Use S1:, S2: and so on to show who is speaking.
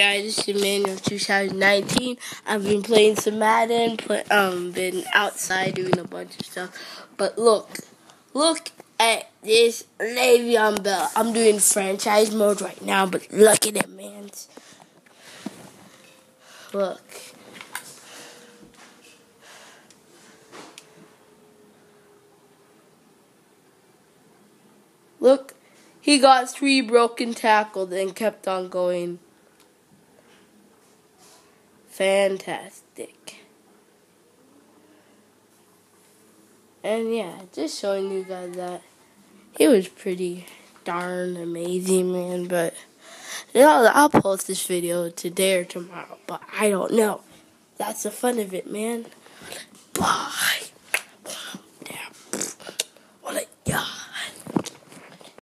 S1: guys, this is Emmanuel 2019. I've been playing some Madden, play, um, been outside doing a bunch of stuff. But look, look at this Le'Veon Bell. I'm doing franchise mode right now, but look at it, man. Look. Look, he got three broken tackles and kept on going. Fantastic. And yeah, just showing you guys that it was pretty darn amazing, man. But you know, I'll post this video today or tomorrow, but I don't know. That's the fun of it, man. Blah.